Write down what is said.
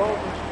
Golden